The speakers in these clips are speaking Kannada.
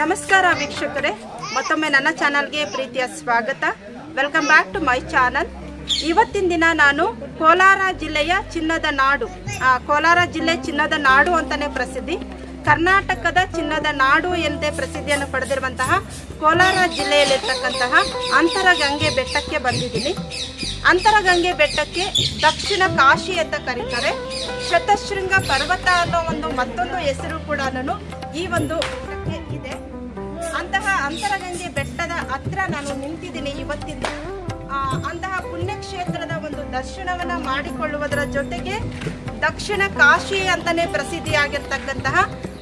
ನಮಸ್ಕಾರ ವೀಕ್ಷಕರೇ. ಮತ್ತೊಮ್ಮೆ ನನ್ನ ಚಾನಲ್ಗೆ ಪ್ರೀತಿಯ ಸ್ವಾಗತ. Welcome back to my channel ಇವತ್ತಿನ ದಿನ ನಾನು ಕೋಲಾರ ಜಿಲ್ಲೆಯ ಚಿನ್ನದ ನಾಡು ಕೋಲಾರ ಜಿಲ್ಲೆ ಚಿನ್ನದ ನಾಡು ಅಂತಲೇ ಪ್ರಸಿದ್ಧಿ. ಕರ್ನಾಟಕದ ಚಿನ್ನದ ನಾಡು ಎಂದೇ ಪ್ರಸಿದ್ಧಿಯನ್ನು ಪಡೆದಿರುವಂತಹ ಕೋಲಾರ ಜಿಲ್ಲೆಯಲ್ಲಿರ್ತಕ್ಕಂತಹ ಅಂತರಗಂಗೆ ಬೆಟ್ಟಕ್ಕೆ ಬಂದಿದ್ದೀನಿ. ಅಂತರಗಂಗೆ ಬೆಟ್ಟಕ್ಕೆ ದಕ್ಷಿಣ ಕಾಶಿ ಅಂತ ಕರೀತಾರೆ. ಶತಶೃಂಗ ಪರ್ವತ ಅನ್ನೋ ಒಂದು ಮತ್ತೊಂದು ಹೆಸರು ಕೂಡ ಈ ಒಂದು ಆ, ಅಂತಹ ಪುಣ್ಯಕ್ಷೇತ್ರದ ಒಂದು ದರ್ಶನವನ್ನ ಮಾಡಿಕೊಳ್ಳುವುದರ ಜೊತೆಗೆ ದಕ್ಷಿಣ ಕಾಶಿ ಅಂತಾನೆ ಪ್ರಸಿದ್ಧಿಯಾಗಿರ್ತಕ್ಕಂತಹ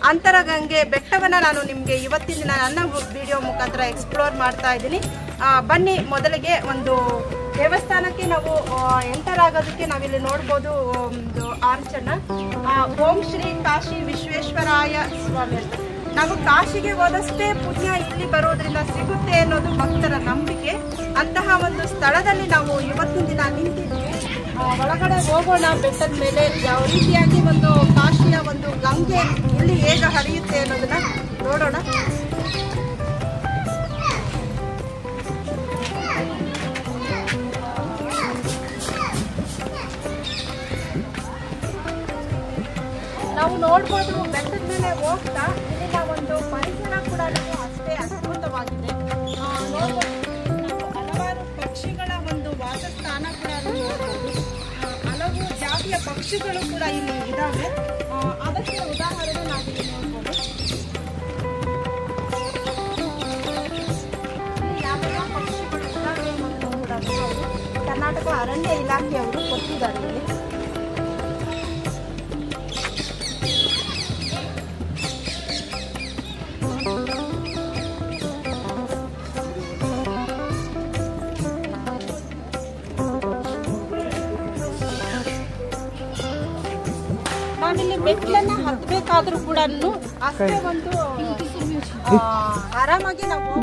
ಅಂತರಗಂಗೆ ಬೆಟ್ಟವನ್ನ ನಾನು ನಿಮಗೆ ಇವತ್ತಿನ ದಿನ ನನ್ನ ವಿಡಿಯೋ ಮುಖಾಂತರ ಎಕ್ಸ್ಪ್ಲೋರ್ ಮಾಡ್ತಾ ಇದ್ದೀನಿ. ಬನ್ನಿ ಮೊದಲಿಗೆ ಒಂದು ದೇವಸ್ಥಾನಕ್ಕೆ ನಾವು ಎಂಟರ್ ಆಗೋದಕ್ಕೆ ನಾವಿಲ್ಲಿ ನೋಡ್ಬೋದು ಒಂದು ಆರ್ಚನ್ನ. ಓಂ ಶ್ರೀ ಕಾಶಿ ವಿಶ್ವೇಶ್ವರಾಯ ಸ್ವಾಮಿ ಅಂತ. ನಾವು ಕಾಶಿಗೆ ಹೋದಷ್ಟೇ ಪುಣ್ಯ ಇಲ್ಲಿ ಬರೋದ್ರಿಂದ ಸಿಗುತ್ತೆ ಅನ್ನೋದು ಭಕ್ತರ ನಂಬಿಕೆ. ಅಂತಹ ಒಂದು ಸ್ಥಳದಲ್ಲಿ ನಾವು ಇವತ್ತಿನ ದಿನ ನಿಂತಿದ್ದೀವಿ. ಆ, ಒಳಗಡೆ ಹೋಗೋಣ ಬೆಟ್ಟದ ಮೇಲೆ. ಯಾವ ರೀತಿಯಾಗಿ ಒಂದು ಕಾಶಿಯ ಒಂದು ಗಂಗೆ ಇಲ್ಲಿ ಹೇಗೆ ಹರಿಯುತ್ತೆ ಅನ್ನೋದನ್ನ ನೋಡೋಣ. ನಾವು ನೋಡ್ಬೋದು ಬೆಟ್ಟದ ಮೇಲೆ ಹೋಗ್ತಾ ಪಕ್ಷಿಗಳು ಕೂಡ ಇಲ್ಲಿ ಇದಾವೆ. ಆ, ಅದಕ್ಕೆ ಉದಾಹರಣೆ ನಾವು ಇಲ್ಲಿ ನೋಡ್ಬೋದು. ಇಲ್ಲಿ ಯಾವ್ಯಾವ ಪಕ್ಷಿಗಳು ಇದಾವೆ ಅನ್ನೋದನ್ನು ಕೂಡ ನಾವು ಕರ್ನಾಟಕ ಅರಣ್ಯ ಇಲಾಖೆಯವರು ಕೊಟ್ಟಿದ್ದಾರೆ ಮೆಟ್ಲನ್ನ ಹತ್ತಬೇಕಾದ್ರೂ ಕೂಡ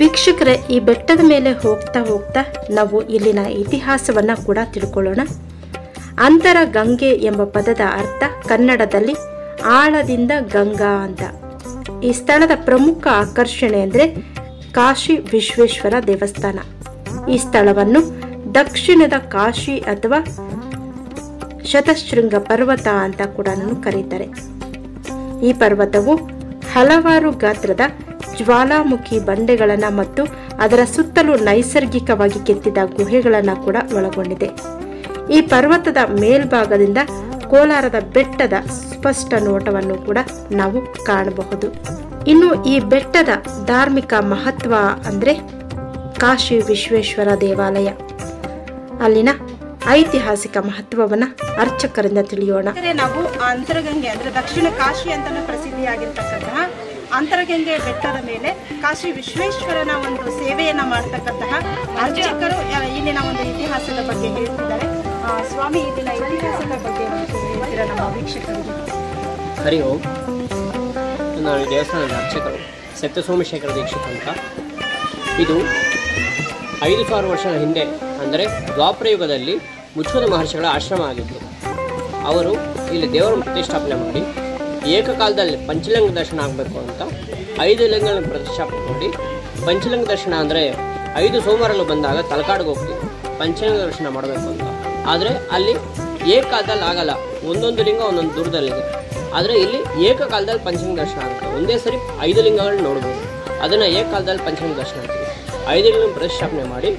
ವೀಕ್ಷಕರೇ, ಈ ಬೆಟ್ಟದ ಮೇಲೆ ಹೋಗ್ತಾ ಹೋಗ್ತಾ ನಾವು ಇಲ್ಲಿನ ಇತಿಹಾಸವನ್ನ ಕೂಡ ತಿಳ್ಕೊಳ್ಳೋಣ. ಅಂತರ ಗಂಗೆ ಎಂಬ ಪದದ ಅರ್ಥ ಕನ್ನಡದಲ್ಲಿ ಆಳದಿಂದ ಗಂಗಾ ಅಂತ. ಈ ಸ್ಥಳದ ಪ್ರಮುಖ ಆಕರ್ಷಣೆ ಅಂದರೆ ಕಾಶಿ ವಿಶ್ವೇಶ್ವರ ದೇವಸ್ಥಾನ. ಈ ಸ್ಥಳವನ್ನು ದಕ್ಷಿಣದ ಕಾಶಿ ಅಥವಾ ಶತಶೃಂಗ ಪರ್ವತ ಅಂತ ಕೂಡ ಕರೀತಾರೆ. ಈ ಪರ್ವತವು ಹಲವಾರು ಗಾತ್ರದ ಜ್ವಾಲಾಮುಖಿ ಬಂಡೆಗಳನ್ನು ಮತ್ತು ಅದರ ಸುತ್ತಲೂ ನೈಸರ್ಗಿಕವಾಗಿ ಕೆತ್ತಿದ ಗುಹೆಗಳನ್ನು ಕೂಡ ಒಳಗೊಂಡಿದೆ. ಈ ಪರ್ವತದ ಮೇಲ್ಭಾಗದಿಂದ ಕೋಲಾರದ ಬೆಟ್ಟದ ಸ್ಪಷ್ಟ ನೋಟವನ್ನು ಕೂಡ ನಾವು ಕಾಣಬಹುದು. ಇನ್ನು ಈ ಬೆಟ್ಟದ ಧಾರ್ಮಿಕ ಮಹತ್ವ ಅಂದರೆ ಕಾಶಿ ವಿಶ್ವೇಶ್ವರ ದೇವಾಲಯ. ಅಲ್ಲಿನ ಐತಿಹಾಸಿಕ ಮಹತ್ವವನ್ನು ಅರ್ಚಕರಿಂದ ತಿಳಿಯೋಣ. ನಾವು ಅಂತರಗಂಗೆ ಅಂದ್ರೆ ದಕ್ಷಿಣ ಕಾಶಿ ಅಂತಲೂ ಪ್ರಸಿದ್ಧಿಯಾಗಿರ್ತಕ್ಕಂತಹ ಅಂತರಗಂಗೆ ಬೆಟ್ಟದ ಮೇಲೆ ಕಾಶಿ ವಿಶ್ವೇಶ್ವರನ ಒಂದು ಸೇವೆಯನ್ನ ಮಾಡ್ತಕ್ಕಂತಹ ಅರ್ಚಕರು ಇಲ್ಲಿನ ಒಂದು ಇತಿಹಾಸದ ಬಗ್ಗೆ ಹೇಳ್ತಿದ್ದಾರೆ. ಆ, ಸ್ವಾಮಿ ಇಲ್ಲಿನ ಇತಿಹಾಸದ ಬಗ್ಗೆ ಹೇಳ್ತೀರಾ ನಮ್ಮ ವೀಕ್ಷಕರಿಗೆ ಹರಿ ಓಂ. ನಾನು ದೇವಸ್ಥಾನದ ಅರ್ಚಕರು ಸತ್ಯ ಸೋಮಶೇಖರ ದೀಕ್ಷಿತ ಅಂತ. ಇದು ಐದು ಸಾವಿರ ವರ್ಷಗಳ ಹಿಂದೆ ಅಂದರೆ ದ್ವಾಪರ ಯುಗದಲ್ಲಿ ಮುಚ್ಚುದ ಮಹರ್ಷಿಗಳ ಆಶ್ರಮ ಆಗಿತ್ತು. ಅವರು ಇಲ್ಲಿ ದೇವರ ಪ್ರತಿಷ್ಠಾಪನೆ ಮಾಡಿ, ಏಕಕಾಲದಲ್ಲಿ ಪಂಚಲಿಂಗ ದರ್ಶನ ಆಗಬೇಕು ಅಂತ ಐದು ಲಿಂಗಗಳನ್ನು ಪ್ರತಿಷ್ಠಾಪನೆ ಮಾಡಿ, ಪಂಚಲಿಂಗ ದರ್ಶನ ಅಂದರೆ ಐದು ಸೋಮವಾರಗಳು ಬಂದಾಗ ತಲಕಾಡಿಗೆ ಹೋಗ್ತೀವಿ ಪಂಚಲಿಂಗ ದರ್ಶನ ಮಾಡಬೇಕು ಅಂತ. ಆದರೆ ಅಲ್ಲಿ ಏಕಕಾಲದಲ್ಲಿ ಆಗಲ್ಲ, ಒಂದೊಂದು ಲಿಂಗ ಒಂದೊಂದು ದೂರದಲ್ಲಿದೆ. ಆದರೆ ಇಲ್ಲಿ ಏಕಕಾಲದಲ್ಲಿ ಪಂಚಲಿಂಗ ದರ್ಶನ ಆಗುತ್ತೆ. ಒಂದೇ ಸರಿ ಐದು ಲಿಂಗಗಳನ್ನ ನೋಡ್ಬೋದು. ಅದನ್ನು ಏಕಕಾಲದಲ್ಲಿ ಪಂಚಲಿಂಗ ದರ್ಶನ ಅಂತೀವಿ. ಐದು ಲಿಂಗ ಪ್ರತಿಷ್ಠಾಪನೆ ಮಾಡಿ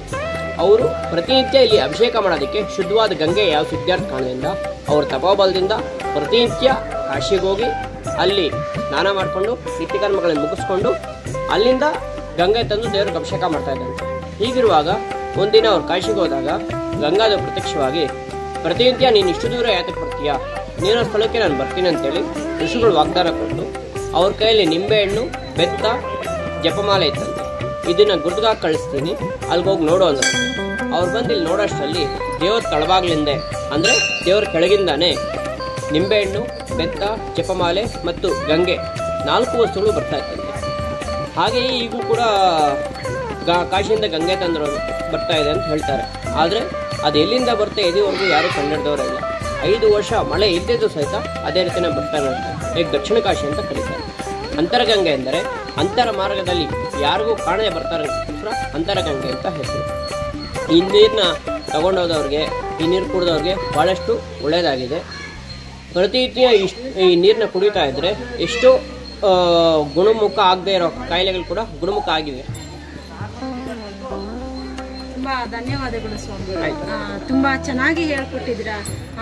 ಅವರು ಪ್ರತಿನಿತ್ಯ ಇಲ್ಲಿ ಅಭಿಷೇಕ ಮಾಡೋದಕ್ಕೆ ಶುದ್ಧವಾದ ಗಂಗೆ ಯಾವ ಸಿದ್ಧಾರ್ಥ ಕಾರಣದಿಂದ ಅವ್ರ ತಪೋಬಲದಿಂದ ಪ್ರತಿನಿತ್ಯ ಕಾಶಿಗೆ ಹೋಗಿ ಅಲ್ಲಿ ಸ್ನಾನ ಮಾಡಿಕೊಂಡು ನಿತ್ಯಕರ್ಮಗಳನ್ನು ಮುಗಿಸ್ಕೊಂಡು ಅಲ್ಲಿಂದ ಗಂಗೆ ತಂದು ದೇವ್ರಿಗೆ ಅಭಿಷೇಕ ಮಾಡ್ತಾ ಇದ್ದಾರೆ. ಹೀಗಿರುವಾಗ ಒಂದಿನ ಅವ್ರು ಕಾಶಿಗೆ ಹೋದಾಗ ಗಂಗಾದ ಪ್ರತ್ಯಕ್ಷವಾಗಿ, ಪ್ರತಿನಿತ್ಯ ನೀನು ಇಷ್ಟು ದೂರ ಯಾತಕ್ಕೆ ಬರ್ತೀಯಾ? ನೀನು ಸ್ಥಳಕ್ಕೆ ನಾನು ಬರ್ತೀನಿ ಅಂತೇಳಿ ಋಷಿಗಳು ವಾಗ್ದಾನ ಕೊಟ್ಟು ಅವ್ರ ಕೈಯಲ್ಲಿ ನಿಂಬೆಹಣ್ಣು ಬೆತ್ತ, ಜಪಮಾಲೆ ಇತ್ತಂತೆ. ಇದನ್ನ ಗುರ್ದ್ಗಾಗಿ ಕಳಿಸ್ತೀನಿ. ಅಲ್ಲಿಗೆ ಹೋಗಿ ನೋಡು ಅಂದ್ರೆ. ಅವ್ರು ಬಂದು ಇಲ್ಲಿ ನೋಡೋಷ್ಟರಲ್ಲಿ ದೇವ್ರ ತಳಬಾಗ್ಲಿಂದೆ ಅಂದರೆ ದೇವ್ರ ಕೆಳಗಿಂದಾನೆ. ನಿಂಬೆಹಣ್ಣು ಬೆತ್ತ ಜಪಮಾಲೆ ಮತ್ತು ಗಂಗೆ ನಾಲ್ಕು ವಸ್ತುಗಳು ಬರ್ತಾ ಇತ್ತಂತೆ ಹಾಗೆಯೇ ಈಗೂ ಕೂಡ ಗಾ- ಕಾಶಿಯಿಂದ ಗಂಗೆ ತಂದ್ರೆ ಬರ್ತಾ ಇದೆ ಅಂತ ಹೇಳ್ತಾರೆ. ಆದರೆ ಅದು ಎಲ್ಲಿಂದ ಬರ್ತಾ ಇದುವರೆಗೂ ಯಾರೂ ಕನ್ನಡದವರಲ್ಲ ಐದು ವರ್ಷ ಮಳೆ ಇದ್ದಿದ್ದು ಸಹಿತ ಅದೇ ರೀತಿನೇ ಬರ್ತಾ ಇರುತ್ತೆ. ಈಗ ದಕ್ಷಿಣ ಕಾಶಿ ಅಂತ ಕರೀತಾರೆ. ಅಂತರಗಂಗೆ ಎಂದರೆ ಅಂತರ ಮಾರ್ಗದಲ್ಲಿ ಯಾರಿಗೂ ಕಾಣದೆ ಬರ್ತಾರೆ ಅಂತರಗಂಗೆ ಅಂತ ಹೆಸರು ಈ ನೀರನ್ನ ತಗೊಂಡೋದವ್ರಿಗೆ ಈ ನೀರು ಕುಡಿದವ್ರಿಗೆ ಭಾಳಷ್ಟು ಒಳ್ಳೆಯದಾಗಿದೆ. ಪ್ರತಿನಿತ್ಯ ಇಷ್ಟು, ಈ ನೀರನ್ನ ಕುಡಿತಾ ಇದ್ದರೆ ಎಷ್ಟು ಗುಣಮುಖ ಆಗದೆ ಇರೋ ಕಾಯಿಲೆಗಳು ಕೂಡ ಗುಣಮುಖ ಆಗಿವೆ. ತುಂಬಾ ಧನ್ಯವಾದಗಳು ಸ್ವಾಮಿ. ತುಂಬ ಚೆನ್ನಾಗಿ ಹೇಳ್ಕೊಟ್ಟಿದ್ದೀರಾ.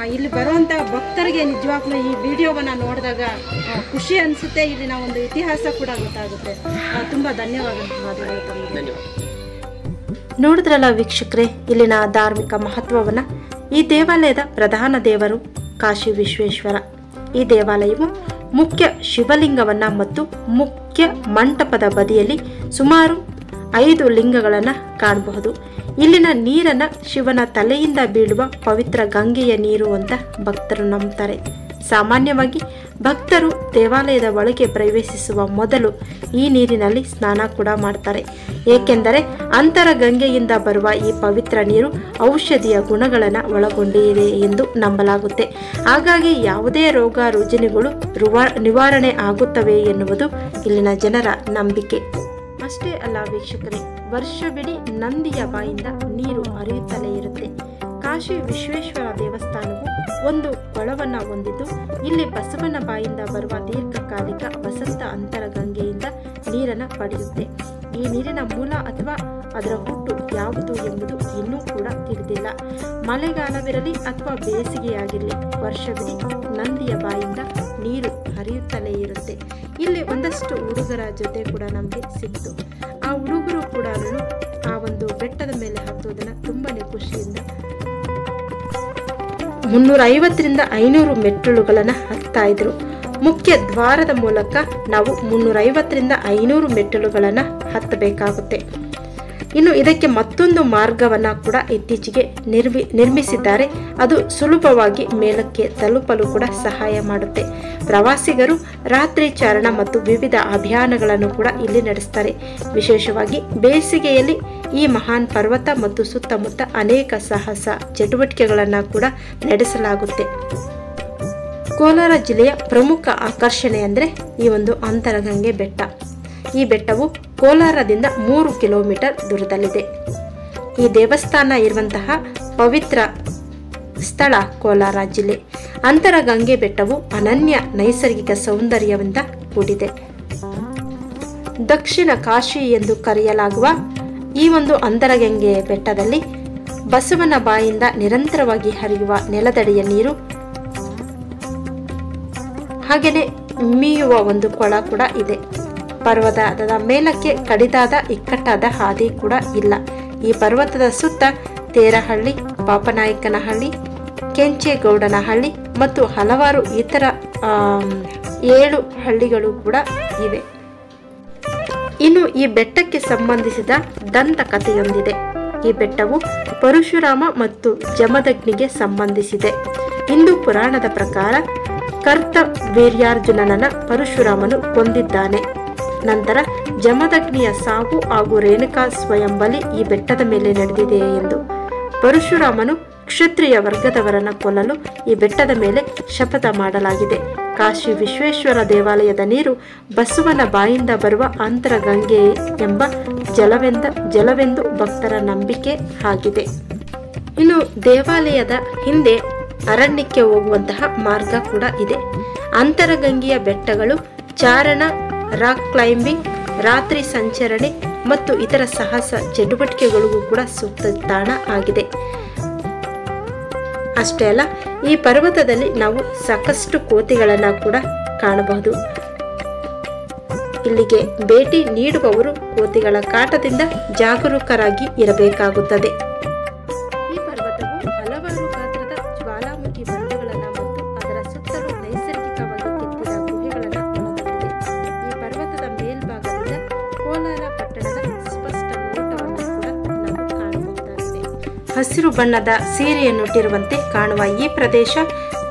ಇಲ್ಲಿ ಬರುವಂತ ಭಕ್ತರಿಗೆ ನಿಜವಾಗ್ಲೂ ಈ ವಿಡಿಯೋವನ್ನ ನೋಡಿದಾಗ ಖುಷಿ ಅನ್ಸುತ್ತೆ. ಇಲ್ಲಿನ ಒಂದು ಇತಿಹಾಸ ಕೂಡ ಗೊತ್ತಾಗುತ್ತೆ. ತುಂಬ ಧನ್ಯವಾದಗಳು. ನೋಡಿದ್ರಲ್ಲ ವೀಕ್ಷಕರೇ ಇಲ್ಲಿನ ಧಾರ್ಮಿಕ ಮಹತ್ವವನ್ನು? ಈ ದೇವಾಲಯದ ಪ್ರಧಾನ ದೇವರು ಕಾಶಿ ವಿಶ್ವೇಶ್ವರ. ಈ ದೇವಾಲಯವು ಮುಖ್ಯ ಶಿವಲಿಂಗವನ್ನ ಮತ್ತು ಮುಖ್ಯ ಮಂಟಪದ ಬದಿಯಲ್ಲಿ ಸುಮಾರು ಐದು ಲಿಂಗಗಳನ್ನು ಕಾಣಬಹುದು. ಇಲ್ಲಿನ ನೀರನ್ನು ಶಿವನ ತಲೆಯಿಂದ ಬೀಳುವ ಪವಿತ್ರ ಗಂಗೆಯ ನೀರು ಅಂತ ಭಕ್ತರು ನಂಬ್ತಾರೆ. ಸಾಮಾನ್ಯವಾಗಿ ಭಕ್ತರು ದೇವಾಲಯದ ಒಳಗೆ ಪ್ರವೇಶಿಸುವ ಮೊದಲು ಈ ನೀರಿನಲ್ಲಿ ಸ್ನಾನ ಕೂಡ ಮಾಡ್ತಾರೆ. ಏಕೆಂದರೆ ಅಂತರ ಗಂಗೆಯಿಂದ ಬರುವ ಈ ಪವಿತ್ರ ನೀರು ಔಷಧಿಯ ಗುಣಗಳನ್ನು ಒಳಗೊಂಡಿದೆ ಎಂದು ನಂಬಲಾಗುತ್ತೆ. ಹಾಗಾಗಿ ಯಾವುದೇ ರೋಗ ರುಜಿನಗಳು ನಿವಾರಣೆ ಆಗುತ್ತವೆ ಎನ್ನುವುದು ಇಲ್ಲಿನ ಜನರ ನಂಬಿಕೆ. ಅಷ್ಟೇ ಅಲ್ಲ ವೀಕ್ಷಕರೇ ವರ್ಷವಿಡೀ ನಂದಿಯ ಬಾಯಿಂದ ನೀರು ಹರಿಯುತ್ತಲೇ ಇರುತ್ತೆ. ಕಾಶಿ ವಿಶ್ವೇಶ್ವರ ದೇವಸ್ಥಾನವು ಒಂದು ಕೊಳವನ್ನು ಹೊಂದಿದ್ದು, ಇಲ್ಲಿ ಬಸವನ ಬಾಯಿಂದ ಬರುವ ದೀರ್ಘಕಾಲಿಕ ವಸಂತ ಅಂತರ ಗಂಗೆಯಿಂದ ನೀರನ್ನು ಪಡೆಯುತ್ತೆ. ಈ ನೀರಿನ ಮೂಲ ಅಥವಾ ಅದರ ಹುಟ್ಟು ಯಾವುದು ಎಂಬುದು ಇನ್ನೂ ಕೂಡ ತಿಳಿದಿಲ್ಲ. ಮಳೆಗಾಲವಿರಲಿ ಅಥವಾ ಬೇಸಿಗೆಯಾಗಿರಲಿ ವರ್ಷವಿಡೀ ನಂದಿಯ ಬಾಯಿಂದ ನೀರು ಹರಿಯುತ್ತಲೇ ಇರುತ್ತೆ. ಇಲ್ಲಿ ಒಂದಷ್ಟು ಹುಡುಗರ ಜೊತೆ ಕೂಡ ನಮಗೆ ಸಿಕ್ತು. ಆ ಹುಡುಗರು ಕೂಡ ಆ ಒಂದು ಬೆಟ್ಟದ ಮೇಲೆ ಹತ್ತೋದನ್ನ ತುಂಬಾನೇ ಖುಷಿಯಿಂದ ಮುನ್ನೂರ ಐವತ್ತರಿಂದ ಐನೂರು ಮೆಟ್ಟಿಲುಗಳನ್ನು ಹತ್ತಾ ಇದ್ರು. ಮುಖ್ಯ ದ್ವಾರದ ಮೂಲಕ ನಾವು ಮುನ್ನೂರೈವತ್ತರಿಂದ ಐನೂರು ಮೆಟ್ಟಿಲುಗಳನ್ನು ಹತ್ತಬೇಕಾಗುತ್ತೆ. ಇನ್ನು ಇದಕ್ಕೆ ಮತ್ತೊಂದು ಮಾರ್ಗವನ್ನ ಕೂಡ ಇತ್ತೀಚೆಗೆ ನಿರ್ಮಿ ನಿರ್ಮಿಸಿದ್ದಾರೆ. ಅದು ಸುಲಭವಾಗಿ ಮೇಲಕ್ಕೆ ತಲುಪಲು ಕೂಡ ಸಹಾಯ ಮಾಡುತ್ತೆ. ಪ್ರವಾಸಿಗರು ರಾತ್ರಿ ಚಾರಣ ಮತ್ತು ವಿವಿಧ ಅಭಿಯಾನಗಳನ್ನು ಕೂಡ ಇಲ್ಲಿ ನಡೆಸ್ತಾರೆ. ವಿಶೇಷವಾಗಿ ಬೇಸಿಗೆಯಲ್ಲಿ ಈ ಮಹಾನ್ ಪರ್ವತ ಮತ್ತು ಸುತ್ತಮುತ್ತ ಅನೇಕ ಸಾಹಸ ಚಟುವಟಿಕೆಗಳನ್ನು ಕೂಡ ನಡೆಸಲಾಗುತ್ತೆ. ಕೋಲಾರ ಜಿಲ್ಲೆಯ ಪ್ರಮುಖ ಆಕರ್ಷಣೆ ಅಂದರೆ ಈ ಒಂದು ಅಂತರಗಂಗೆ ಬೆಟ್ಟ. ಈ ಬೆಟ್ಟವು ಕೋಲಾರದಿಂದ ಮೂರು ಕಿಲೋಮೀಟರ್ ದೂರದಲ್ಲಿದೆ. ಈ ದೇವಸ್ಥಾನ ಇರುವಂತಹ ಪವಿತ್ರ ಸ್ಥಳ ಕೋಲಾರ ಜಿಲ್ಲೆ. ಅಂತರಗಂಗೆ ಬೆಟ್ಟವು ಅನನ್ಯ ನೈಸರ್ಗಿಕ ಸೌಂದರ್ಯದಿಂದ ಕೂಡಿದೆ. ದಕ್ಷಿಣ ಕಾಶಿ ಎಂದು ಕರೆಯಲಾಗುವ ಈ ಒಂದು ಅಂತರಗಂಗೆ ಬೆಟ್ಟದಲ್ಲಿ ಬಸವನ ಬಾಯಿಂದ ನಿರಂತರವಾಗಿ ಹರಿಯುವ ನೆಲದಡಿಯ ನೀರು ಹಾಗೆಯೇ ಮೀಯುವ ಒಂದು ಕೊಳ ಕೂಡ ಇದೆ. ಪರ್ವತದ ಮೇಲಕ್ಕೆ ಕಡಿದಾದ ಇಕ್ಕಟ್ಟಾದ ಹಾದಿ ಕೂಡ ಇಲ್ಲ. ಈ ಪರ್ವತದ ಸುತ್ತ ತೇರಹಳ್ಳಿ, ಪಾಪನಾಯಕನಹಳ್ಳಿ, ಕೆಂಚೇಗೌಡನಹಳ್ಳಿ ಮತ್ತು ಹಲವಾರು ಇತರ ಏಳು ಹಳ್ಳಿಗಳು ಕೂಡ ಇವೆ. ಇನ್ನು ಈ ಬೆಟ್ಟಕ್ಕೆ ಸಂಬಂಧಿಸಿದ ದಂತಕಥೆಯೊಂದಿದೆ ಈ ಬೆಟ್ಟವು ಪರಶುರಾಮ ಮತ್ತು ಜಮದಗ್ನಿಗೆ ಸಂಬಂಧಿಸಿದೆ. ಹಿಂದೂ ಪುರಾಣದ ಪ್ರಕಾರ ಕರ್ತ ವೀರ್ಯಾರ್ಜುನನನ್ನ ಪರಶುರಾಮನು ಕೊಂದಿದ್ದಾನೆ. ನಂತರ ಜಮದಗ್ನಿಯ ಸಾವು ಹಾಗೂ ರೇಣುಕಾ ಸ್ವಯಂಬಲಿ ಈ ಬೆಟ್ಟದ ಮೇಲೆ ನಡೆದಿದೆ ಎಂದು. ಪರಶುರಾಮನು ಕ್ಷತ್ರಿಯ ವರ್ಗದವರನ್ನ ಕೊಲ್ಲಲು ಈ ಬೆಟ್ಟದ ಮೇಲೆ ಶಪಥ ಮಾಡಲಾಗಿದೆ. ಕಾಶಿ ವಿಶ್ವೇಶ್ವರ ದೇವಾಲಯದ ನೀರು ಬಸವನ ಬಾಯಿಂದ ಬರುವ ಅಂತರಗಂಗೆ ಎಂಬ ಜಲವೆಂದ ಜಲವೆಂದು ಭಕ್ತರ ನಂಬಿಕೆ ಆಗಿದೆ. ಇನ್ನು ದೇವಾಲಯದ ಹಿಂದೆ ಅರಣ್ಯಕ್ಕೆ ಹೋಗುವಂತಹ ಮಾರ್ಗ ಕೂಡ ಇದೆ. ಅಂತರಗಂಗೆಯ ಬೆಟ್ಟಗಳು ಚಾರಣ ರಾಕ್ ಕ್ಲೈಂಬಿಂಗ್, ರಾತ್ರಿ ಸಂಚರಣೆ ಮತ್ತು ಇತರ ಸಾಹಸ ಚಟುವಟಿಕೆಗಳಿಗೂ ಕೂಡ ಸೂಕ್ತ ತಾಣ ಆಗಿದೆ. ಅಷ್ಟೇ ಅಲ್ಲ, ಈ ಪರ್ವತದಲ್ಲಿ ನಾವು ಸಾಕಷ್ಟು ಕೋತಿಗಳನ್ನು ಕೂಡ ಕಾಣಬಹುದು. ಇಲ್ಲಿಗೆ ಭೇಟಿ ನೀಡುವವರು ಕೋತಿಗಳ ಕಾಟದಿಂದ ಜಾಗರೂಕರಾಗಿ ಇರಬೇಕಾಗುತ್ತದೆ. ಹಸಿರು ಬಣ್ಣದ ಸೀರೆಯನ್ನುಟ್ಟಿರುವಂತೆ ಕಾಣುವ ಈ ಪ್ರದೇಶ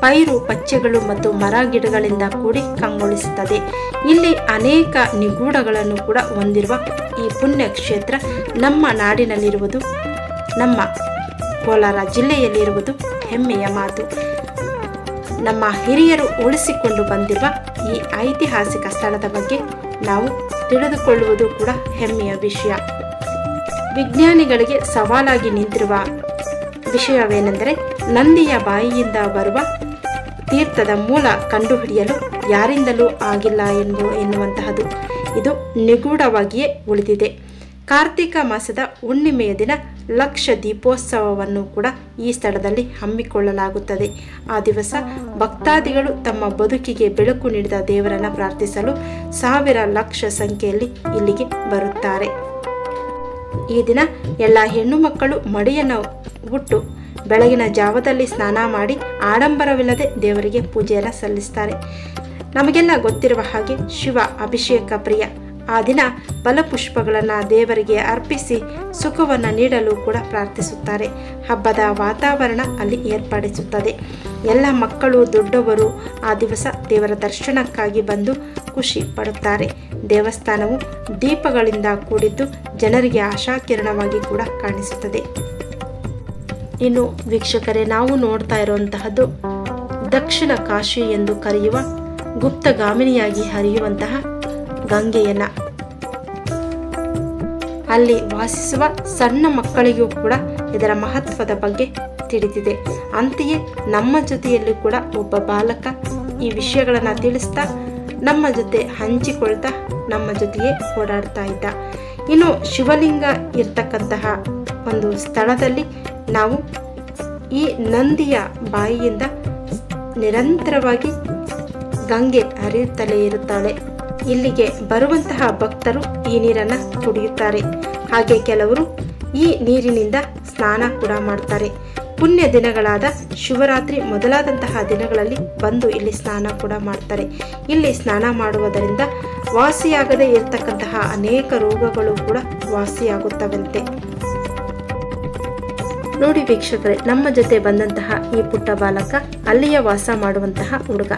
ಪೈರು, ಪಚ್ಚೆಗಳು ಮತ್ತು ಮರ ಗಿಡಗಳಿಂದ ಕೂಡಿ ಕಂಗೊಳಿಸುತ್ತದೆ. ಇಲ್ಲಿ ಅನೇಕ ನಿಗೂಢಗಳನ್ನು ಕೂಡ ಹೊಂದಿರುವ ಈ ಪುಣ್ಯಕ್ಷೇತ್ರ ನಮ್ಮ ನಾಡಿನಲ್ಲಿರುವುದು, ನಮ್ಮ ಕೋಲಾರ ಜಿಲ್ಲೆಯಲ್ಲಿರುವುದು ಹೆಮ್ಮೆಯ ಮಾತು. ನಮ್ಮ ಹಿರಿಯರು ಉಳಿಸಿಕೊಂಡು ಬಂದಿರುವ ಈ ಐತಿಹಾಸಿಕ ಸ್ಥಳದ ಬಗ್ಗೆ ನಾವು ತಿಳಿದುಕೊಳ್ಳುವುದು ಕೂಡ ಹೆಮ್ಮೆಯ ವಿಷಯ. ವಿಜ್ಞಾನಿಗಳಿಗೆ ಸವಾಲಾಗಿ ನಿಂತಿರುವ ವಿಷಯವೇನೆಂದರೆ ನಂದಿಯ ಬಾಯಿಯಿಂದ ಬರುವ ತೀರ್ಥದ ಮೂಲ ಕಂಡುಹಿಡಿಯಲು ಯಾರಿಂದಲೂ ಆಗಿಲ್ಲ ಎಂದು ಎನ್ನುವಂತಹದು. ಇದು ನಿಗೂಢವಾಗಿಯೇ ಉಳಿದಿದೆ. ಕಾರ್ತಿಕ ಮಾಸದ ಹುಣ್ಣಿಮೆಯ ದಿನ ಲಕ್ಷ ದೀಪೋತ್ಸವವನ್ನು ಕೂಡ ಈ ಸ್ಥಳದಲ್ಲಿ ಹಮ್ಮಿಕೊಳ್ಳಲಾಗುತ್ತದೆ. ಆ ದಿವಸ ಭಕ್ತಾದಿಗಳು ತಮ್ಮ ಬದುಕಿಗೆ ಬೆಳಕು ನೀಡಿದ ದೇವರನ್ನು ಪ್ರಾರ್ಥಿಸಲು ಸಾವಿರ ಲಕ್ಷ ಸಂಖ್ಯೆಯಲ್ಲಿ ಇಲ್ಲಿಗೆ ಬರುತ್ತಾರೆ. ಈ ದಿನ ಎಲ್ಲ ಹೆಣ್ಣು ಮಕ್ಕಳು ಮಡಿಯನ್ನು ಉಟ್ಟು ಬೆಳಗಿನ ಜಾವದಲ್ಲಿ ಸ್ನಾನ ಮಾಡಿ ಆಡಂಬರವಿಲ್ಲದೆ ದೇವರಿಗೆ ಪೂಜೆಯನ್ನು ಸಲ್ಲಿಸ್ತಾರೆ. ನಮಗೆಲ್ಲ ಗೊತ್ತಿರುವ ಹಾಗೆ ಶಿವ ಅಭಿಷೇಕ ಪ್ರಿಯ ಆ ದಿನ ಫಲಪುಷ್ಪಗಳನ್ನು ದೇವರಿಗೆ ಅರ್ಪಿಸಿ ಸುಖವನ್ನು ನೀಡಲು ಕೂಡ ಪ್ರಾರ್ಥಿಸುತ್ತಾರೆ. ಹಬ್ಬದ ವಾತಾವರಣ ಅಲ್ಲಿ ಏರ್ಪಡಿಸುತ್ತದೆ. ಎಲ್ಲ ಮಕ್ಕಳು, ದೊಡ್ಡವರು ಆ ದಿವಸ ದೇವರ ದರ್ಶನಕ್ಕಾಗಿ ಬಂದು ಖುಷಿ ಪಡುತ್ತಾರೆ. ದೇವಸ್ಥಾನವು ದೀಪಗಳಿಂದ ಕೂಡಿದ್ದು ಜನರಿಗೆ ಆಶಾಕಿರಣವಾಗಿ ಕೂಡ ಕಾಣಿಸುತ್ತದೆ. ಇನ್ನು ವೀಕ್ಷಕರೇ, ನಾವು ನೋಡ್ತಾ ಇರುವಂತಹದ್ದು ದಕ್ಷಿಣ ಕಾಶಿ ಎಂದು ಕರೆಯುವ ಗುಪ್ತಗಾಮಿನಿಯಾಗಿ ಹರಿಯುವಂತಹ ಗಂಗೆಯನ್ನ. ಅಲ್ಲಿ ವಾಸಿಸುವ ಸಣ್ಣ ಮಕ್ಕಳಿಗೂ ಕೂಡ ಇದರ ಮಹತ್ವದ ಬಗ್ಗೆ ತಿಳಿದಿದೆ. ಅಂತೆಯೇ ನಮ್ಮ ಜೊತೆಯಲ್ಲಿ ಕೂಡ ಒಬ್ಬ ಬಾಲಕ ಈ ವಿಷಯಗಳನ್ನು ತಿಳಿಸ್ತಾ, ನಮ್ಮ ಜೊತೆ ಹಂಚಿಕೊಳ್ತಾ, ನಮ್ಮ ಜೊತೆಯೇ ಓಡಾಡ್ತಾ ಇದ್ದ. ಇನ್ನು ಶಿವಲಿಂಗ ಇರ್ತಕ್ಕಂತಹ ಒಂದು ಸ್ಥಳದಲ್ಲಿ ನಾವು ಈ ನಂದಿಯ ಬಾಯಿಯಿಂದ ನಿರಂತರವಾಗಿ ಗಂಗೆ ಹರಿಯುತ್ತಲೇ ಇರುತ್ತಾಳೆ. ಇಲ್ಲಿಗೆ ಬರುವಂತಹ ಭಕ್ತರು ಈ ನೀರನ್ನು ಕುಡಿಯುತ್ತಾರೆ. ಹಾಗೆ ಕೆಲವರು ಈ ನೀರಿನಿಂದ ಸ್ನಾನ ಕೂಡ ಮಾಡ್ತಾರೆ. ಪುಣ್ಯ ದಿನಗಳಾದ ಶಿವರಾತ್ರಿ ಮೊದಲಾದಂತಹ ದಿನಗಳಲ್ಲಿ ಬಂದು ಇಲ್ಲಿ ಸ್ನಾನ ಕೂಡ ಮಾಡ್ತಾರೆ. ಇಲ್ಲಿ ಸ್ನಾನ ಮಾಡುವುದರಿಂದ ವಾಸಿಯಾಗದೇ ಇರತಕ್ಕಂತಹ ಅನೇಕ ರೋಗಗಳು ಕೂಡ ವಾಸಿಯಾಗುತ್ತವಂತೆ. ನೋಡಿ ವೀಕ್ಷಕರೇ, ನಮ್ಮ ಜೊತೆ ಬಂದಂತಹ ಈ ಪುಟ್ಟ ಬಾಲಕ ಅಲ್ಲಿಯ ವಾಸ ಮಾಡುವಂತಹ ಹುಡುಗ.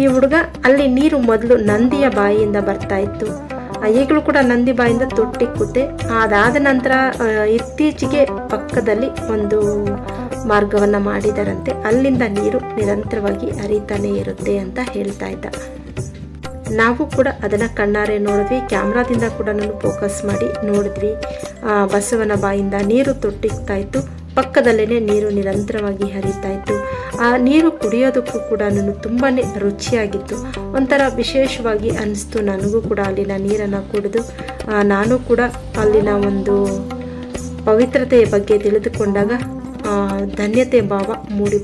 ಈ ಹುಡುಗ ಅಲ್ಲಿ ನೀರು ಮೊದಲು ನಂದಿಯ ಬಾಯಿಯಿಂದ ಬರ್ತಾ ಇತ್ತು. ಈಗಲೂ ಕೂಡ ನಂದಿ ಬಾಯಿಂದ ತೊಟ್ಟಿಕ್ಕುತ್ತೆ ಅದಾದ ನಂತರ ಇತ್ತೀಚೆಗೆ ಪಕ್ಕದಲ್ಲಿ ಒಂದು ಮಾರ್ಗವನ್ನು ಮಾಡಿದರಂತೆ. ಅಲ್ಲಿಂದ ನೀರು ನಿರಂತರವಾಗಿ ಹರಿತಾನೆ ಇರುತ್ತೆ ಅಂತ ಹೇಳ್ತಾ ಇದ್ದ. ನಾವು ಕೂಡ ಅದನ್ನು ಕಣ್ಣಾರೆ ನೋಡಿದ್ವಿ. ಕ್ಯಾಮ್ರಾದಿಂದ ಕೂಡ ನಾನು ಫೋಕಸ್ ಮಾಡಿ ನೋಡಿದ್ವಿ. ಬಸವನ ಬಾಯಿಂದ ನೀರು ತೊಟ್ಟಿಕ್ತಾ ಇತ್ತು. ಪಕ್ಕದಲ್ಲೇ ನೀರು ನಿರಂತರವಾಗಿ ಹರಿತಾ ಇತ್ತು. ಆ ನೀರು ಕುಡಿಯೋದಕ್ಕೂ ಕೂಡ ನಾನು ತುಂಬಾ ರುಚಿಯಾಗಿತ್ತು. ಒಂಥರ ವಿಶೇಷವಾಗಿ ಅನಿಸ್ತು. ನನಗೂ ಕೂಡ ಅಲ್ಲಿನ ನೀರನ್ನು ಕುಡಿದು ನಾನು ಕೂಡ ಅಲ್ಲಿನ ಒಂದು ಪವಿತ್ರತೆಯ ಬಗ್ಗೆ ತಿಳಿದುಕೊಂಡಾಗ ಧನ್ಯತೆ ಭಾವ ಮೂಡಿ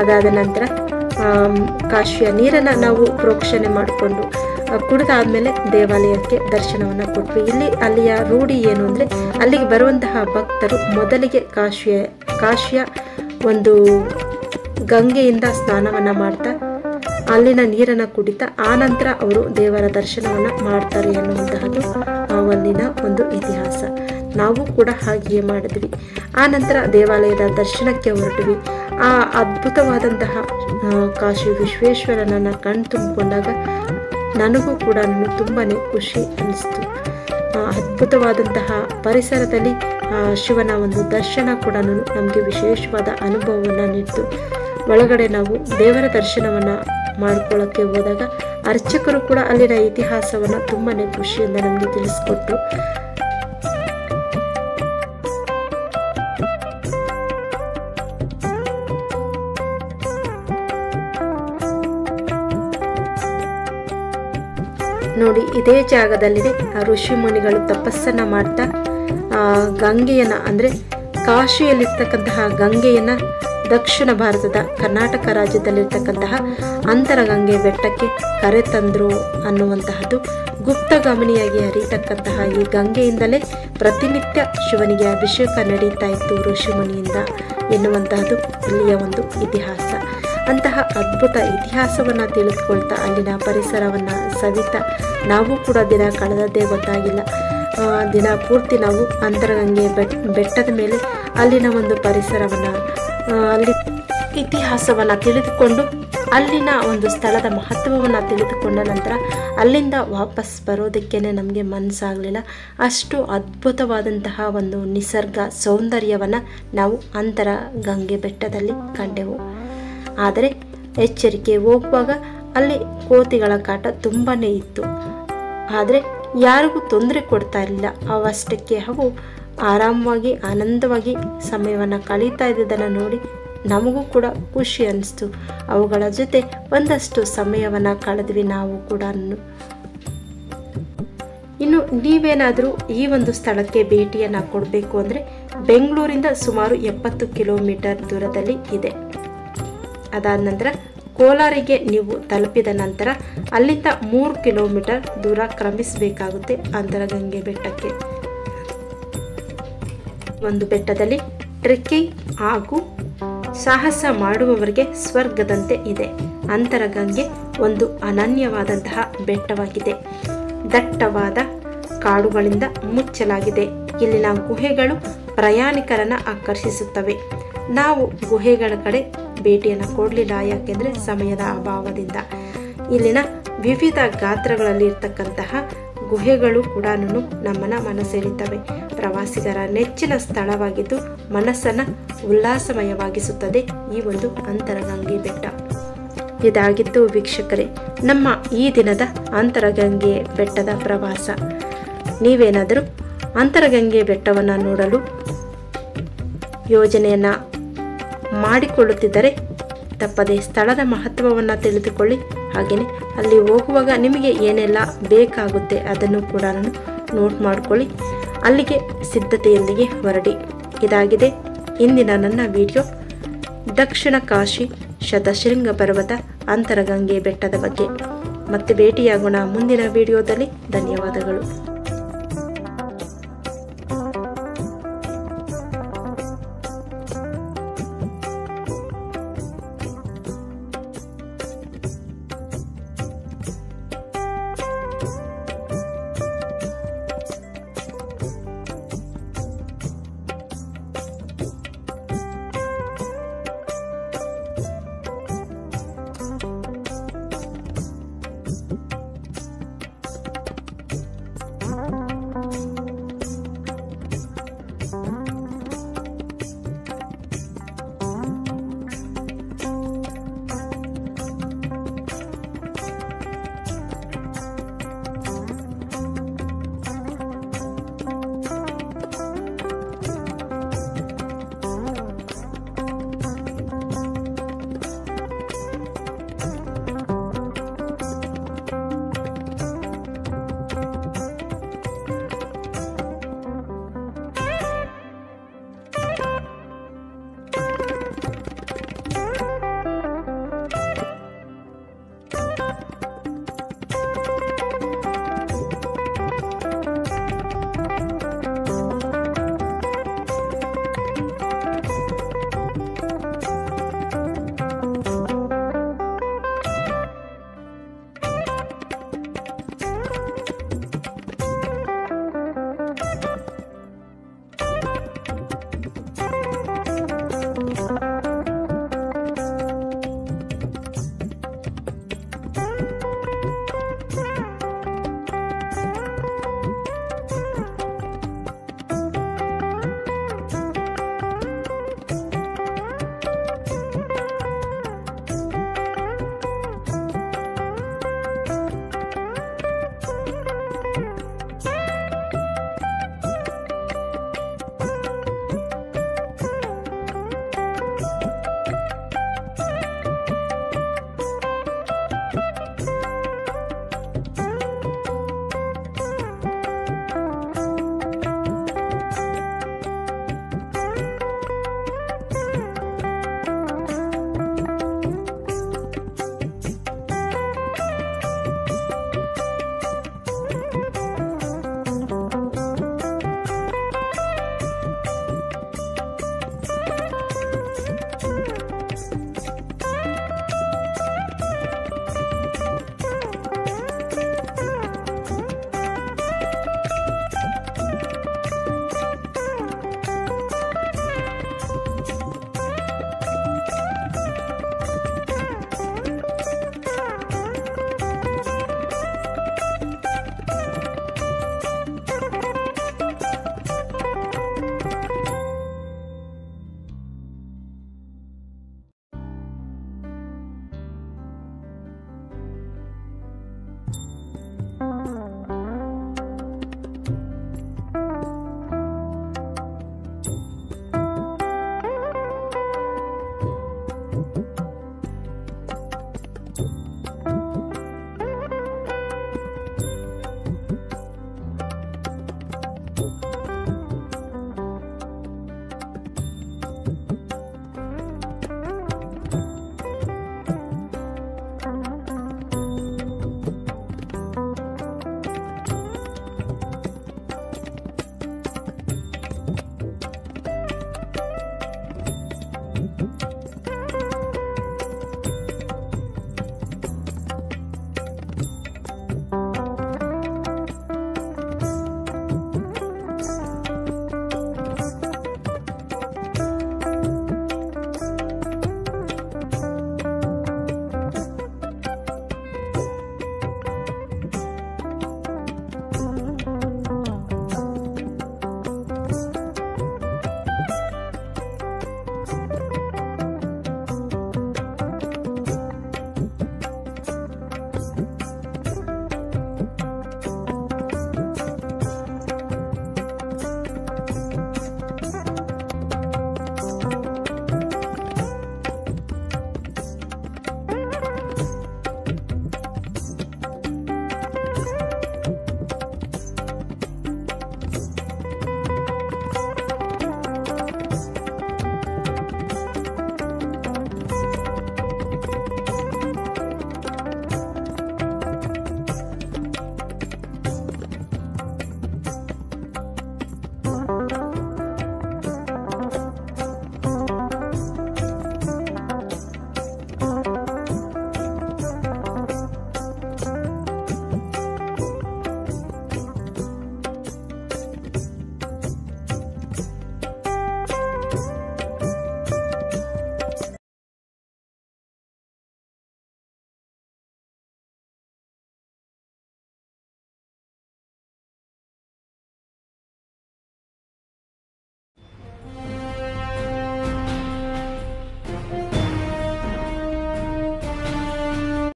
ಅದಾದ ನಂತರ ಕಾಶಿಯ ನೀರನ್ನು ನಾವು ಪ್ರೋಕ್ಷಣೆ ಮಾಡಿಕೊಂಡು ಕುಡಿದಾದ್ಮೇಲೆ ದೇವಾಲಯಕ್ಕೆ ದರ್ಶನವನ್ನು ಕೊಟ್ವಿ. ಇಲ್ಲಿ ಅಲ್ಲಿಯ ರೂಢಿ ಏನು ಅಂದರೆ, ಅಲ್ಲಿಗೆ ಬರುವಂತಹ ಭಕ್ತರು ಮೊದಲಿಗೆ ಕಾಶಿಯ ಕಾಶಿಯ ಒಂದು ಗಂಗೆಯಿಂದ ಸ್ನಾನವನ್ನು ಮಾಡ್ತಾ, ಅಲ್ಲಿನ ನೀರನ್ನು ಕುಡಿತಾ, ಆನಂತರ ಅವರು ದೇವರ ದರ್ಶನವನ್ನು ಮಾಡ್ತಾರೆ ಎನ್ನುವಂತಹದ್ದು ಅಲ್ಲಿನ ಒಂದು ಇತಿಹಾಸ. ನಾವು ಕೂಡ ಹಾಗೆಯೇ ಮಾಡಿದ್ವಿ. ಆ ನಂತರ ದೇವಾಲಯದ ದರ್ಶನಕ್ಕೆ ಹೊರಟ್ವಿ. ಆ ಅದ್ಭುತವಾದಂತಹ ಕಾಶಿ ವಿಶ್ವೇಶ್ವರನನ್ನು ಕಣ್ ತುಂಬಿಕೊಂಡಾಗ ನನಗೂ ಕೂಡ ನಾನು ತುಂಬಾ ಖುಷಿ ಅನ್ನಿಸ್ತು. ಅದ್ಭುತವಾದಂತಹ ಪರಿಸರದಲ್ಲಿ ಶಿವನ ಒಂದು ದರ್ಶನ ಕೂಡ ನಮಗೆ ವಿಶೇಷವಾದ ಅನುಭವವನ್ನು ನೀಡಿತು. ಒಳಗಡೆ ನಾವು ದೇವರ ದರ್ಶನವನ್ನು ಮಾಡ್ಕೊಳ್ಳೋಕ್ಕೆ ಹೋದಾಗ ಅರ್ಚಕರು ಕೂಡ ಅಲ್ಲಿನ ಇತಿಹಾಸವನ್ನು ತುಂಬಾ ಖುಷಿಯಿಂದ ನಮಗೆ ತಿಳಿಸ್ಕೊಟ್ರು. ನೋಡಿ, ಇದೇ ಜಾಗದಲ್ಲಿದೆ. ಆ ಋಷಿ ಮುನಿಗಳು ತಪಸ್ಸನ್ನ ಮಾಡ್ತಾ ಗಂಗೆಯನ್ನ, ಅಂದ್ರೆ ಕಾಶಿಯಲ್ಲಿರ್ತಕ್ಕಂತಹ ಗಂಗೆಯನ್ನ ದಕ್ಷಿಣ ಭಾರತದ ಕರ್ನಾಟಕ ರಾಜ್ಯದಲ್ಲಿರ್ತಕ್ಕಂತಹ ಅಂತರಗಂಗೆ ಬೆಟ್ಟಕ್ಕೆ ಕರೆತಂದ್ರು ಅನ್ನುವಂತಹದ್ದು ಗುಪ್ತಗಾಮಿನಿಯಾಗಿ ಹರಿಯತಕ್ಕಂತಹ ಈ ಗಂಗೆಯಿಂದಲೇ ಪ್ರತಿನಿತ್ಯ ಶಿವನಿಗೆ ಅಭಿಷೇಕ ನಡೀತಾ ಇತ್ತು ಋಷಿಮುನಿಯಿಂದ ಎನ್ನುವಂತಹದ್ದು ಇಲ್ಲಿಯ ಒಂದು ಇತಿಹಾಸ. ಅಂತಹ ಅದ್ಭುತ ಇತಿಹಾಸವನ್ನು ತಿಳಿದುಕೊಳ್ತಾ, ಅಲ್ಲಿನ ಪರಿಸರವನ್ನು ಸವಿತಾ ನಾವು ಕೂಡ ದಿನ ಕಳೆದದ್ದೇ ಗೊತ್ತಾಗಿಲ್ಲ. ದಿನ ಪೂರ್ತಿ ನಾವು ಅಂತರಗಂಗೆ ಬೆಟ್, ಬೆಟ್ಟದ ಮೇಲೆ ಅಲ್ಲಿನ ಒಂದು ಪರಿಸರವನ್ನು ಅಲ್ಲಿ ಇತಿಹಾಸವನ್ನು ತಿಳಿದುಕೊಂಡು ಅಲ್ಲಿನ ಒಂದು ಸ್ಥಳದ ಮಹತ್ವವನ್ನು ತಿಳಿದುಕೊಂಡ ನಂತರ ಅಲ್ಲಿಂದ ವಾಪಸ್ ಬರೋದಕ್ಕೇನೆ ನಮಗೆ ಮನಸ್ಸಾಗಲಿಲ್ಲ ಅಷ್ಟು ಅದ್ಭುತವಾದಂತಹ ಒಂದು ನಿಸರ್ಗ ಸೌಂದರ್ಯವನ್ನು ನಾವು ಅಂತರ ಗಂಗೆ ಬೆಟ್ಟದಲ್ಲಿ ಕಂಡೆವು. ಆದರೆ ಎಚ್ಚರಿಕೆ ಹೋಗುವಾಗ ಅಲ್ಲಿ ಕೋತಿಗಳ ಕಾಟ ತುಂಬಾ ಇತ್ತು. ಆದರೆ ಯಾರಿಗೂ ತೊಂದರೆ ಕೊಡ್ತಾ ಇರಲಿಲ್ಲ. ಅವಷ್ಟಕ್ಕೆ ಅವು ಆರಾಮವಾಗಿ, ಆನಂದವಾಗಿ ಸಮಯವನ್ನು ಕಳೀತಾ ಇದ್ದದನ್ನು ನೋಡಿ ನಮಗೂ ಕೂಡ ಖುಷಿ ಅನಿಸ್ತು. ಅವುಗಳ ಜೊತೆ ಒಂದಷ್ಟು ಸಮಯವನ್ನು ಕಳೆದ್ವಿ ನಾವು ಕೂಡ. ಇನ್ನು ನೀವೇನಾದರೂ ಈ ಒಂದು ಸ್ಥಳಕ್ಕೆ ಭೇಟಿಯನ್ನು ಕೊಡಬೇಕು ಅಂದರೆ ಬೆಂಗಳೂರಿಂದ ಸುಮಾರು ಎಪ್ಪತ್ತು ಕಿಲೋಮೀಟರ್ ದೂರದಲ್ಲಿ ಇದೆ. ಅದಾದ ನಂತರ ಕೋಲಾರಿಗೆ ನೀವು ತಲುಪಿದ ನಂತರ ಅಲ್ಲಿಂದ ಮೂರು ಕಿಲೋಮೀಟರ್ ದೂರ ಕ್ರಮಿಸಬೇಕಾಗುತ್ತೆ ಅಂತರಗಂಗೆ ಬೆಟ್ಟಕ್ಕೆ. ಒಂದು ಬೆಟ್ಟದಲ್ಲಿ ಟ್ರೆಕ್ಕಿಂಗ್ ಹಾಗೂ ಸಾಹಸ ಮಾಡುವವರಿಗೆ ಸ್ವರ್ಗದಂತೆ ಇದೆ. ಅಂತರಗಂಗೆ ಒಂದು ಅನನ್ಯವಾದಂತಹ ಬೆಟ್ಟವಾಗಿದೆ. ದಟ್ಟವಾದ ಕಾಡುಗಳಿಂದ ಮುಚ್ಚಲಾಗಿದೆ. ಇಲ್ಲಿನ ಗುಹೆಗಳು ಪ್ರಯಾಣಿಕರನ್ನು ಆಕರ್ಷಿಸುತ್ತವೆ. ನಾವು ಗುಹೆಗಳ ಕಡೆ ಭೇಟಿಯನ್ನು ಕೊಡಲಿಲ್ಲ. ಯಾಕೆಂದರೆ ಸಮಯದ ಅಭಾವದಿಂದ. ಇಲ್ಲಿನ ವಿವಿಧ ಗಾತ್ರಗಳಲ್ಲಿ ಇರ್ತಕ್ಕಂತಹ ಗುಹೆಗಳು ಕೂಡ ನಮ್ಮನ್ನು ಮನಸೆಳೀತವೆ ಪ್ರವಾಸಿಗರ ನೆಚ್ಚಿನ ಸ್ಥಳವಾಗಿದ್ದು ಮನಸ್ಸನ್ನು ಉಲ್ಲಾಸಮಯವಾಗಿಸುತ್ತದೆ ಈ ಒಂದು ಅಂತರಗಂಗೆ ಬೆಟ್ಟ. ಇದಾಗಿತ್ತು ವೀಕ್ಷಕರೇ, ನಮ್ಮ ಈ ದಿನದ ಅಂತರಗಂಗೆ ಬೆಟ್ಟದ ಪ್ರವಾಸ. ನೀವೇನಾದರೂ ಅಂತರಗಂಗೆ ಬೆಟ್ಟವನ್ನು ನೋಡಲು ಯೋಜನೆಯನ್ನು ಮಾಡಿಕೊಳ್ಳುತ್ತಿದ್ದರೆ ತಪ್ಪದೆ ಸ್ಥಳದ ಮಹತ್ವವನ್ನು ತಿಳಿದುಕೊಳ್ಳಿ. ಹಾಗೆಯೇ ಅಲ್ಲಿ ಹೋಗುವಾಗ ನಿಮಗೆ ಏನೆಲ್ಲ ಬೇಕಾಗುತ್ತೆ ಅದನ್ನು ಕೂಡ ನಾನು ನೋಟ್ ಮಾಡಿಕೊಳ್ಳಿ. ಅಲ್ಲಿಗೆ ಸಿದ್ಧತೆಯೊಂದಿಗೆ ಹೊರಡಿ. ಇದಾಗಿದೆ ಇಂದಿನ ನನ್ನ ವಿಡಿಯೋ ದಕ್ಷಿಣ ಕಾಶಿ ಶತಶೃಂಗ ಪರ್ವತ ಅಂತರಗಂಗೆ ಬೆಟ್ಟದ ಬಗ್ಗೆ. ಮತ್ತೆ ಭೇಟಿಯಾಗೋಣ ಮುಂದಿನ ವಿಡಿಯೋದಲ್ಲಿ ಧನ್ಯವಾದಗಳು. Mm-hmm.